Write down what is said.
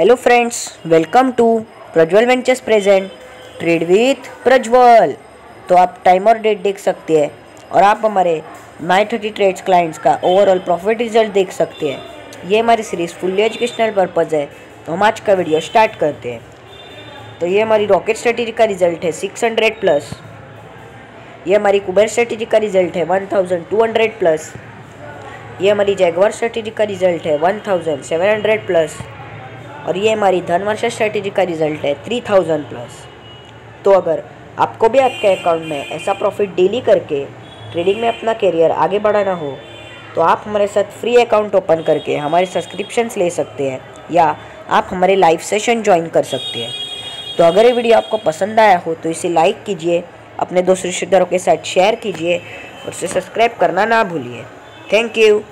Hello friends welcome to Prajwal ventures present trade with Prajwal तो आप time और date देख सकते हैं और आप हमारे नाइन थर्टी ट्रेड्स क्लाइंट्स का ओवरऑल प्रॉफिट रिज़ल्ट देख सकते हैं। ये हमारी सीरीज़ फुल्ली एजुकेशनल पर्पज़ है। तो हम आज का वीडियो स्टार्ट करते हैं। तो ये हमारी रॉकेट स्ट्रेटेजी का रिज़ल्ट है सिक्स हंड्रेड प्लस ये हमारी कुबेर स्ट्रेटेजी का रिज़ल्ट है one thousand two hundred plus ये हमारी जैगवर स्ट्रेटेजी का रिज़ल्ट है one thousand seven hundred plus और ये हमारी धनवर्षा स्ट्रेटेजी का रिज़ल्ट है थ्री थाउज़ेंड प्लस तो अगर आपको भी आपके अकाउंट में ऐसा प्रॉफिट डेली करके ट्रेडिंग में अपना करियर आगे बढ़ाना हो तो आप हमारे साथ फ्री अकाउंट ओपन करके हमारे सब्सक्रिप्शंस ले सकते हैं या आप हमारे लाइव सेशन ज्वाइन कर सकते हैं। तो अगर ये वीडियो आपको पसंद आया हो तो इसे लाइक कीजिए, अपने दोस्त रिश्तेदारों के साथ शेयर कीजिए और उसे सब्सक्राइब करना ना भूलिए। Thank you